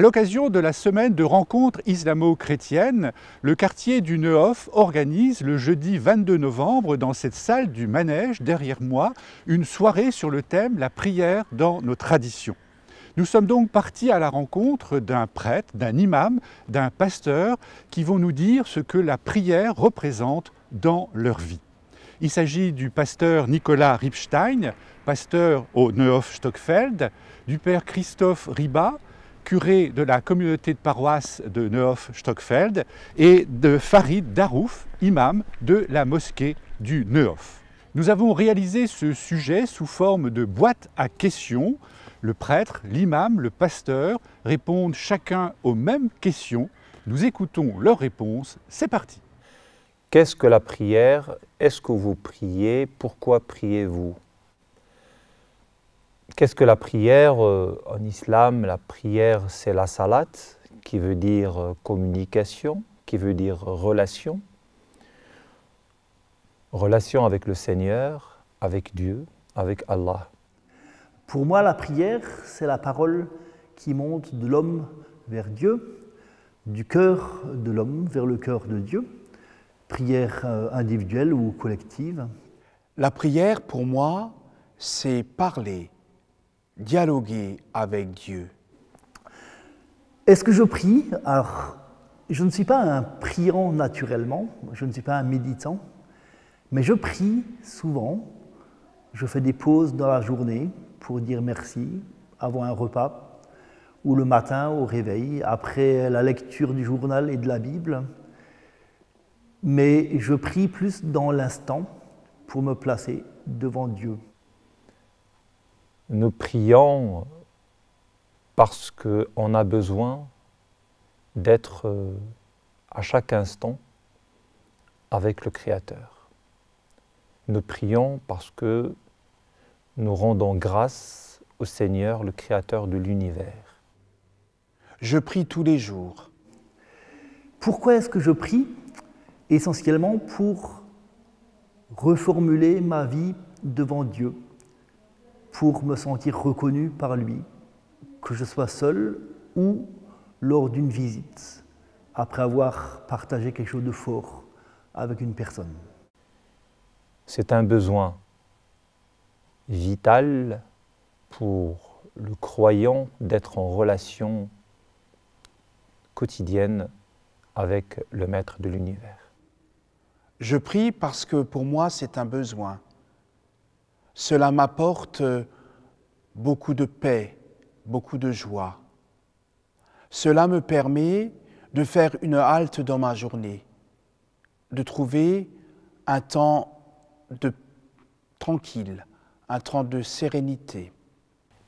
À l'occasion de la semaine de rencontres islamo-chrétiennes, le quartier du Neuf organise le jeudi 22 novembre dans cette salle du manège derrière moi une soirée sur le thème La prière dans nos traditions. Nous sommes donc partis à la rencontre d'un prêtre, d'un imam, d'un pasteur qui vont nous dire ce que la prière représente dans leur vie. Il s'agit du pasteur Nicolas Ripstein, pasteur au Neuf Stockfeld, du père Christophe Riba, curé de la communauté de paroisse de Neuf Stockfeld, et de Farid Darouf, imam de la mosquée du Neuf. Nous avons réalisé ce sujet sous forme de boîte à questions. Le prêtre, l'imam, le pasteur répondent chacun aux mêmes questions. Nous écoutons leurs réponses. C'est parti. Qu'est-ce que la prière? Est-ce que vous priez? Pourquoi priez-vous? Qu'est-ce que la prière euh, En islam, la prière, c'est la salat, qui veut dire euh, communication, qui veut dire relation. Relation avec le Seigneur, avec Dieu, avec Allah. Pour moi, la prière, c'est la parole qui monte de l'homme vers Dieu, du cœur de l'homme vers le cœur de Dieu prière euh, individuelle ou collective La prière, pour moi, c'est parler, dialoguer avec Dieu. Est-ce que je prie? Alors, je ne suis pas un priant naturellement, je ne suis pas un méditant, mais je prie souvent. Je fais des pauses dans la journée pour dire merci avant un repas, ou le matin au réveil, après la lecture du journal et de la Bible mais je prie plus dans l'instant pour me placer devant Dieu. Nous prions parce qu'on a besoin d'être euh, à chaque instant avec le Créateur. Nous prions parce que nous rendons grâce au Seigneur, le Créateur de l'univers. Je prie tous les jours. Pourquoi est-ce que je prie? Essentiellement pour reformuler ma vie devant Dieu, pour me sentir reconnu par lui, que je sois seul ou lors d'une visite, après avoir partagé quelque chose de fort avec une personne. C'est un besoin vital pour le croyant d'être en relation quotidienne avec le Maître de l'univers. Je prie parce que pour moi c'est un besoin. Cela m'apporte beaucoup de paix, beaucoup de joie. Cela me permet de faire une halte dans ma journée, de trouver un temps de tranquille, un temps de sérénité.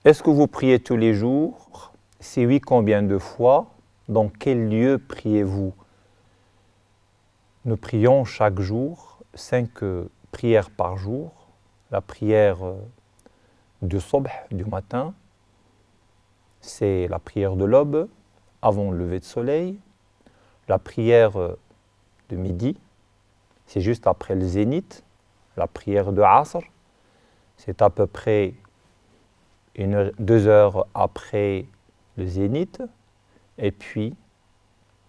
Est-ce que vous priez tous les jours? Si oui, combien de fois? Dans quel lieu priez-vous? Nous prions chaque jour cinq euh, prières par jour. La prière euh, du sobh, du matin, c'est la prière de l'aube, avant le lever de soleil. La prière euh, de midi, c'est juste après le zénith. La prière de Asr, c'est à peu près deux heures après le zénith. Et puis,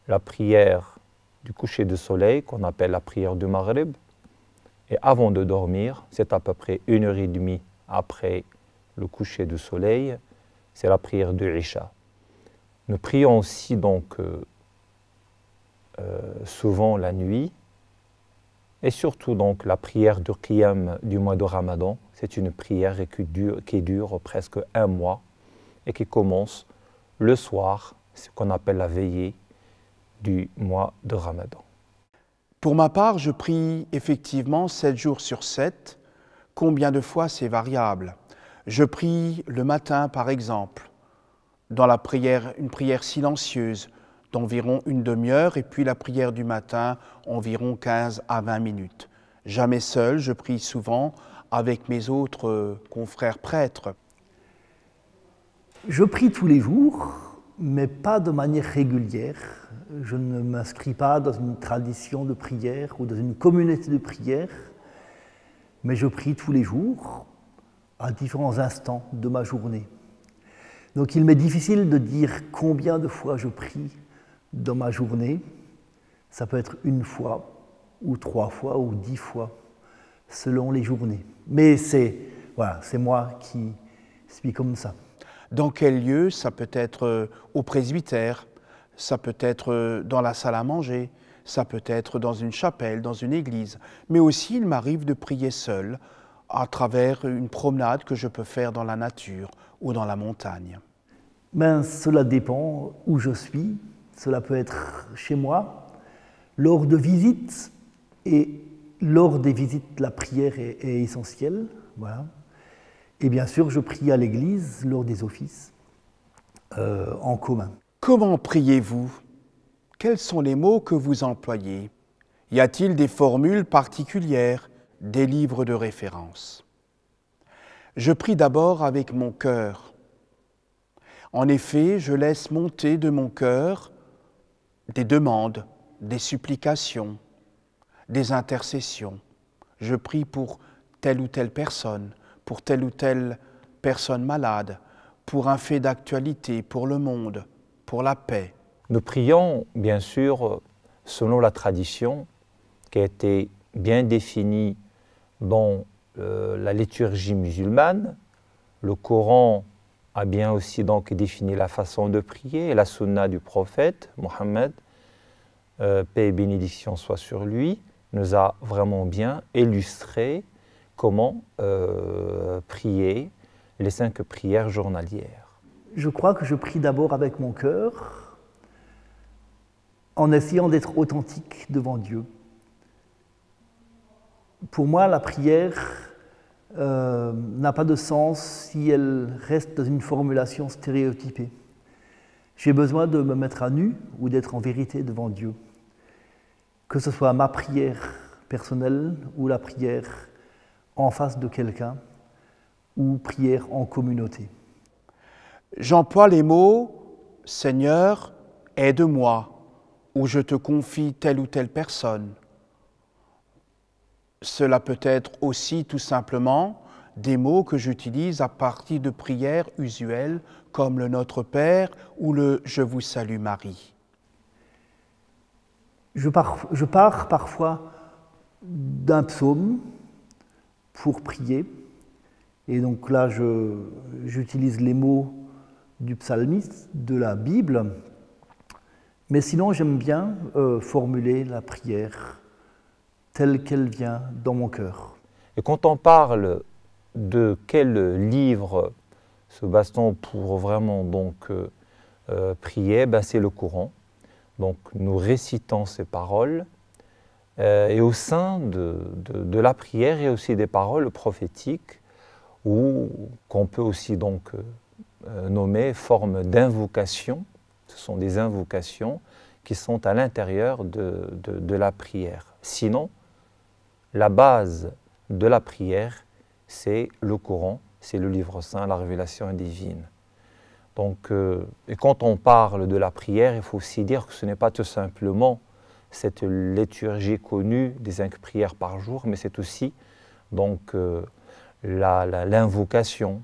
la prière du coucher du soleil, qu'on appelle la prière du Maghrib. Et avant de dormir, c'est à peu près une heure et demie après le coucher du soleil, c'est la prière du Isha. Nous prions aussi donc euh, euh, souvent la nuit, et surtout donc la prière du Qiyam du mois de Ramadan. C'est une prière qui dure presque un mois et qui commence le soir, ce qu'on appelle la veillée, du mois de Ramadan. Pour ma part, je prie effectivement sept jours sur sept. Combien de fois c'est variable? Je prie le matin par exemple, dans la prière, une prière silencieuse d'environ une demi-heure et puis la prière du matin environ 15 à 20 minutes. Jamais seul, je prie souvent avec mes autres confrères prêtres. Je prie tous les jours, mais pas de manière régulière. Je ne m'inscris pas dans une tradition de prière ou dans une communauté de prière, mais je prie tous les jours à différents instants de ma journée. Donc il m'est difficile de dire combien de fois je prie dans ma journée. Ça peut être une fois, ou trois fois, ou dix fois, selon les journées. Mais c'est voilà, moi qui suis comme ça. Dans quel lieu? Ça peut être euh, au presbytère, ça peut être euh, dans la salle à manger, ça peut être dans une chapelle, dans une église. Mais aussi, il m'arrive de prier seul à travers une promenade que je peux faire dans la nature ou dans la montagne. Ben, cela dépend où je suis. Cela peut être chez moi, lors de visites. Et lors des visites, la prière est, essentielle. Voilà. Et bien sûr, je prie à l'église lors des offices euh, en commun. Comment priez-vous? Quels sont les mots que vous employez? Y a-t-il des formules particulières, des livres de référence? Je prie d'abord avec mon cœur. En effet, je laisse monter de mon cœur des demandes, des supplications, des intercessions. Je prie pour telle ou telle personne, pour telle ou telle personne malade, pour un fait d'actualité, pour le monde, pour la paix. Nous prions, bien sûr, selon la tradition qui a été bien définie dans euh, la liturgie musulmane. Le Coran a bien aussi donc défini la façon de prier, la sunna du prophète Mohammed, euh, paix et bénédiction soit sur lui, nous a vraiment bien illustré comment euh, prier les cinq prières journalières Je crois que je prie d'abord avec mon cœur, en essayant d'être authentique devant Dieu. Pour moi, la prière euh, n'a pas de sens si elle reste dans une formulation stéréotypée. J'ai besoin de me mettre à nu ou d'être en vérité devant Dieu. Que ce soit ma prière personnelle ou la prière en face de quelqu'un ou prière en communauté. J'emploie les mots Seigneur, aide-moi, ou je te confie telle ou telle personne. Cela peut être aussi tout simplement des mots que j'utilise à partir de prières usuelles comme le Notre Père ou le Je vous salue Marie. Je pars, parfois d'un psaume pour prier. Et donc là, j'utilise les mots du psalmiste, de la Bible. Mais sinon, j'aime bien euh, formuler la prière telle qu'elle vient dans mon cœur. Et quand on parle de quel livre se base-t-on pour vraiment donc euh, euh, prier ben, C'est le Coran. Donc nous récitons ces paroles et au sein de, la prière, il y a aussi des paroles prophétiques qu'on peut aussi donc euh, nommer forme d'invocation. Ce sont des invocations qui sont à l'intérieur de, de, la prière. Sinon, la base de la prière, c'est le Coran, c'est le livre saint, la révélation divine. Donc, euh, et quand on parle de la prière, il faut aussi dire que ce n'est pas tout simplement cette liturgie connue des cinq prières par jour, mais c'est aussi donc euh, l'invocation,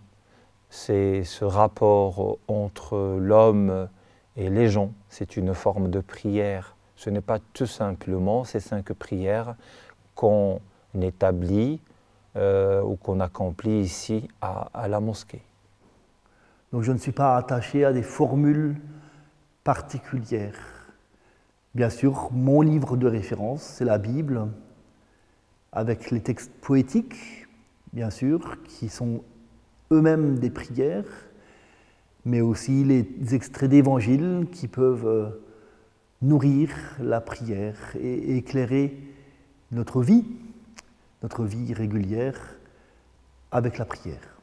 c'est ce rapport entre l'homme et les gens, c'est une forme de prière. Ce n'est pas tout simplement ces cinq prières qu'on établit euh, ou qu'on accomplit ici à, à la mosquée. Donc je ne suis pas attaché à des formules particulières. Bien sûr, mon livre de référence, c'est la Bible, avec les textes poétiques, bien sûr, qui sont eux-mêmes des prières, mais aussi les extraits d'évangiles qui peuvent euh, nourrir la prière et éclairer notre vie, notre vie régulière avec la prière.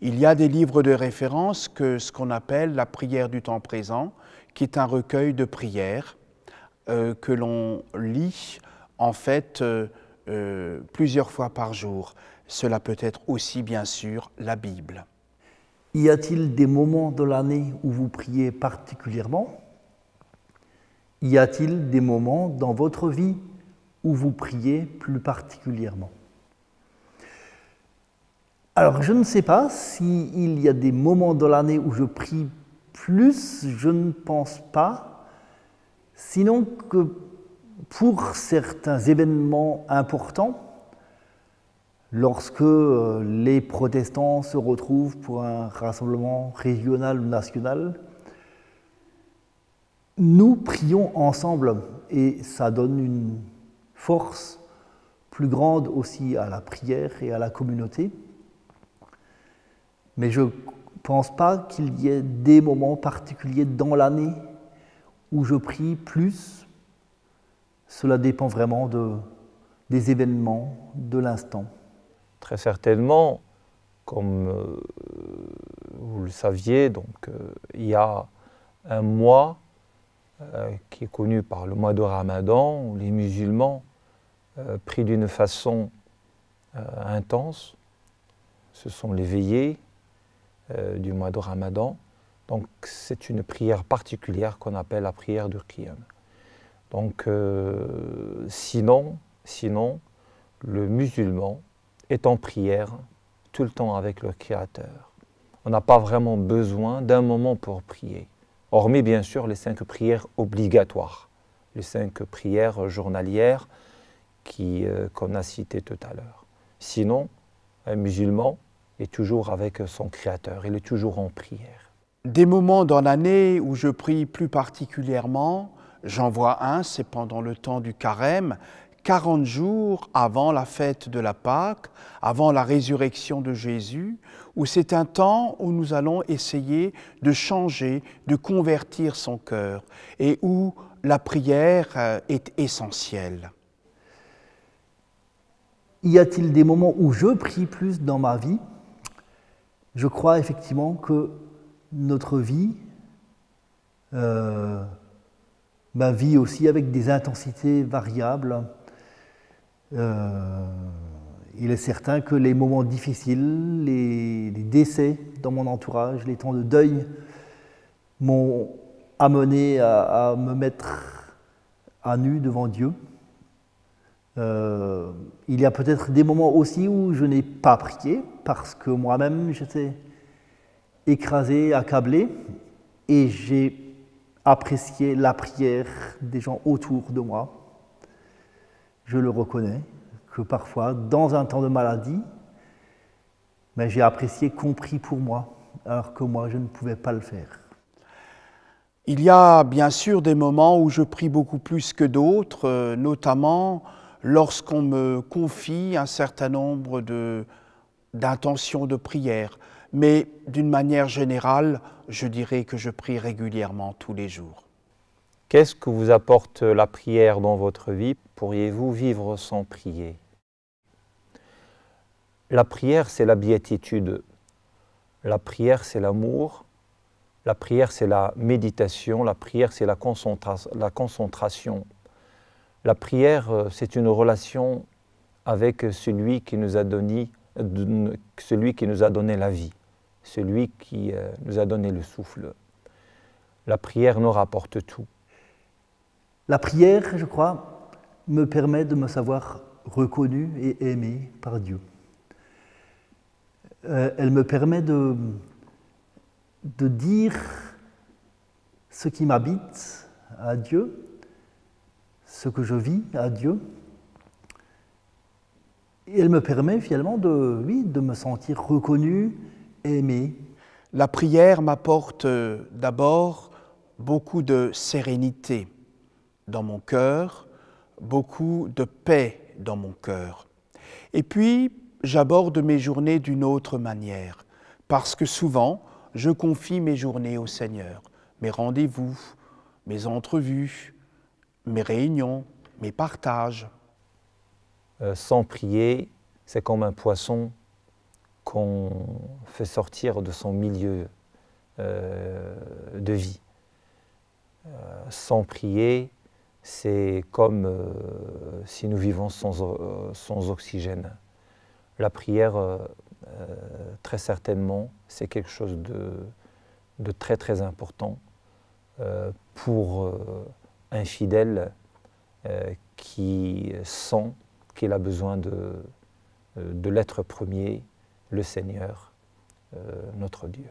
Il y a des livres de référence que ce qu'on appelle la prière du temps présent, qui est un recueil de prières euh, que l'on lit en fait euh, plusieurs fois par jour. Cela peut être aussi bien sûr la Bible. Y a-t-il des moments de l'année où vous priez particulièrement? Y a-t-il des moments dans votre vie où vous priez plus particulièrement? Alors, je ne sais pas s'il y a des moments dans l'année où je prie plus, je ne pense pas. Sinon que pour certains événements importants, lorsque euh, les protestants se retrouvent pour un rassemblement régional ou national, nous prions ensemble et ça donne une force plus grande aussi à la prière et à la communauté. Mais je ne pense pas qu'il y ait des moments particuliers dans l'année où je prie plus. Cela dépend vraiment de, des événements, de l'instant. Très certainement, comme euh, vous le saviez, donc, euh, il y a un mois euh, qui est connu par le mois de Ramadan, où les musulmans prient d'une façon intense. Ce sont les veillées du mois de Ramadan. Donc c'est une prière particulière qu'on appelle la prière du. Donc sinon, sinon, le musulman est en prière tout le temps avec le Créateur. On n'a pas vraiment besoin d'un moment pour prier, hormis bien sûr les cinq prières obligatoires, les cinq prières journalières euh, qu'on a citées tout à l'heure. Sinon, un musulman est toujours avec son Créateur, il est toujours en prière. Des moments dans l'année où je prie plus particulièrement, j'en vois un, c'est pendant le temps du carême, 40 jours avant la fête de la Pâque, avant la résurrection de Jésus, où c'est un temps où nous allons essayer de changer, de convertir son cœur et où la prière euh, est essentielle. Y a-t-il des moments où je prie plus dans ma vie? Je crois effectivement que notre vie, euh, ma vie aussi avec des intensités variables, euh, il est certain que les moments difficiles, les, décès dans mon entourage, les temps de deuil m'ont amené à, me mettre à nu devant Dieu. Euh, il y a peut-être des moments aussi où je n'ai pas prié parce que moi-même j'étais écrasé, accablé et j'ai apprécié la prière des gens autour de moi je le reconnais, que parfois, dans un temps de maladie, j'ai apprécié, compris pour moi, alors que moi, je ne pouvais pas le faire. Il y a bien sûr des moments où je prie beaucoup plus que d'autres, euh, notamment lorsqu'on me confie un certain nombre d'intentions de prière. Mais d'une manière générale, je dirais que je prie régulièrement tous les jours. Qu'est-ce que vous apporte la prière dans votre vie? Pourriez-vous vivre sans prier? La prière, c'est la béatitude. La prière, c'est l'amour. La prière, c'est la méditation. La prière, c'est la, concentration. La prière, euh, c'est une relation avec celui qui nous a donné, celui qui nous a donné la vie, celui qui euh, nous a donné le souffle. La prière nous rapporte tout. La prière, je crois, me permet de me savoir reconnu et aimé par Dieu. Euh, elle me permet de, dire ce qui m'habite à Dieu, ce que je vis à Dieu. Et elle me permet finalement de, oui, de me sentir reconnu, aimé. La prière m'apporte d'abord beaucoup de sérénité dans mon cœur, beaucoup de paix dans mon cœur. Et puis, j'aborde mes journées d'une autre manière, parce que souvent, je confie mes journées au Seigneur, mes rendez-vous, mes entrevues, mes réunions, mes partages. Euh, sans prier, c'est comme un poisson qu'on fait sortir de son milieu euh, de vie. Euh, sans prier, c'est comme euh, si nous vivons sans, euh, oxygène. La prière, euh, très certainement, c'est quelque chose de, très très important pour un fidèle qui sent qu'il a besoin de, l'être premier, le Seigneur, notre Dieu.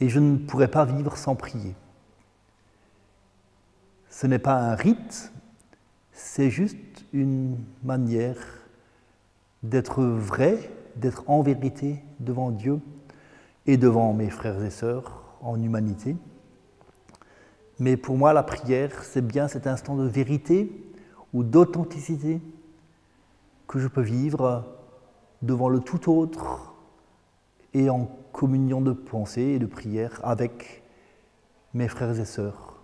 Et je ne pourrais pas vivre sans prier. Ce n'est pas un rite, c'est juste une manière d'être vrai, d'être en vérité devant Dieu et devant mes frères et sœurs en humanité. Mais pour moi, la prière, c'est bien cet instant de vérité ou d'authenticité que je peux vivre devant le tout autre et en communion de pensée et de prière avec mes frères et sœurs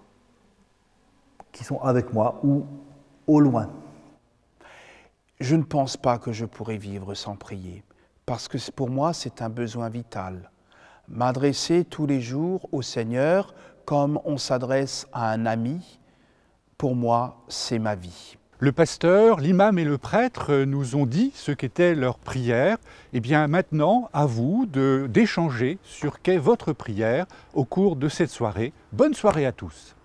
qui sont avec moi ou au loin. Je ne pense pas que je pourrais vivre sans prier, parce que pour moi c'est un besoin vital. M'adresser tous les jours au Seigneur comme on s'adresse à un ami, pour moi c'est ma vie. Le pasteur, l'imam et le prêtre nous ont dit ce qu'était leur prière. Et eh bien maintenant, à vous d'échanger sur qu'est votre prière au cours de cette soirée. Bonne soirée à tous.